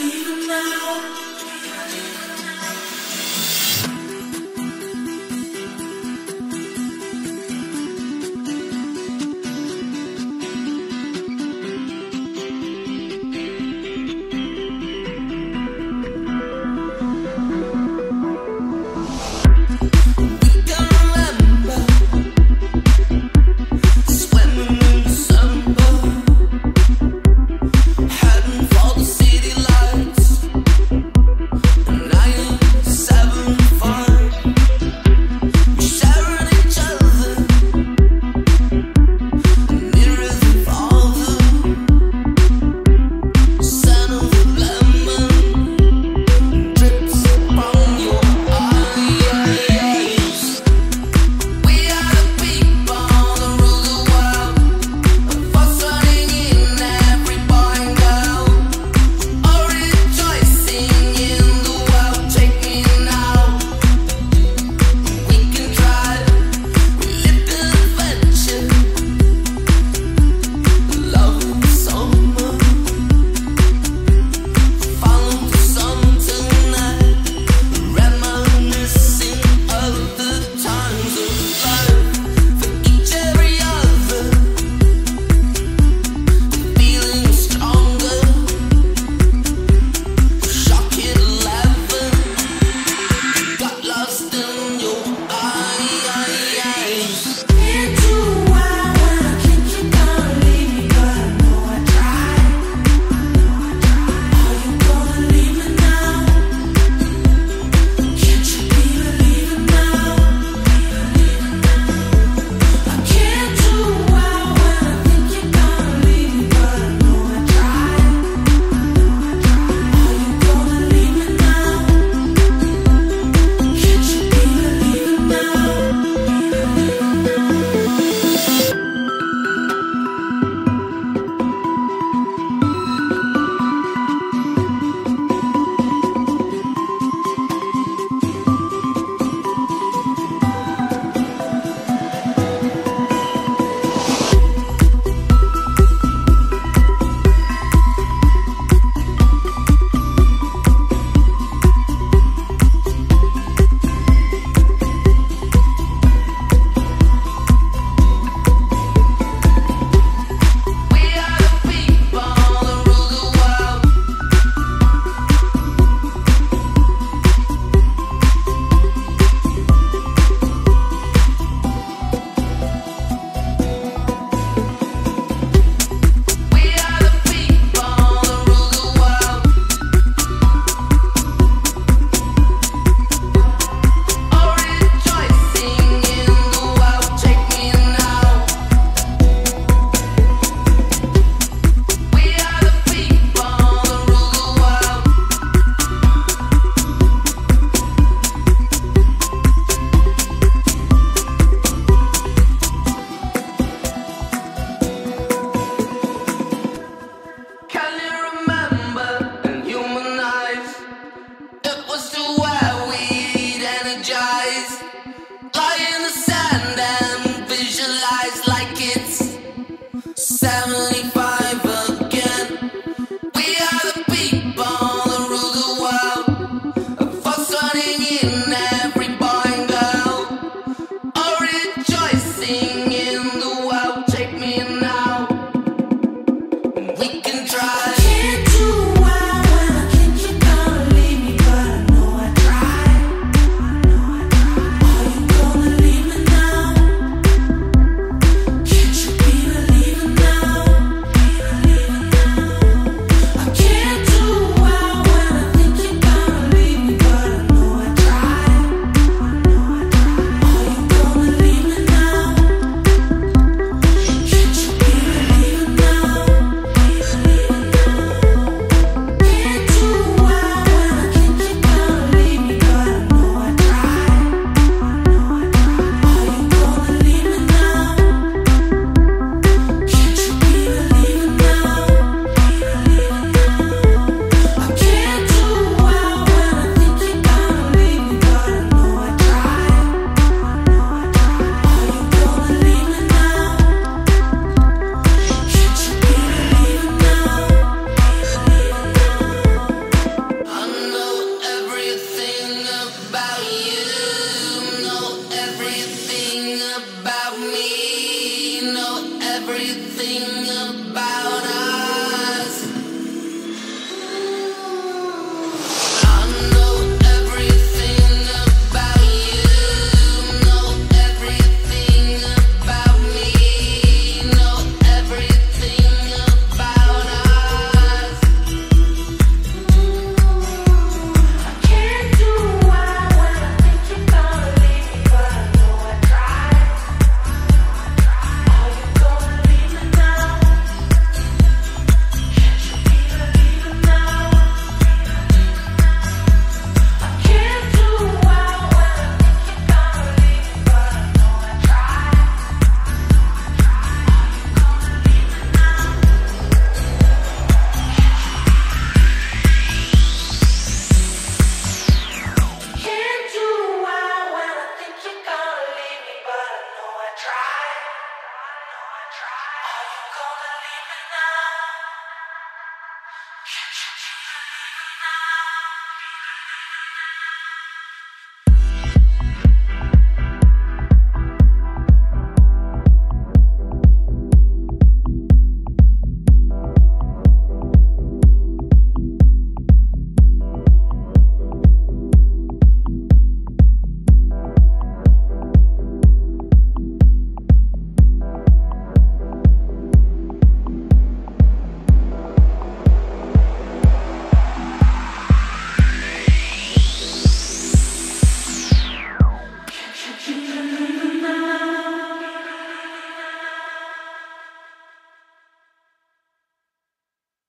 even now.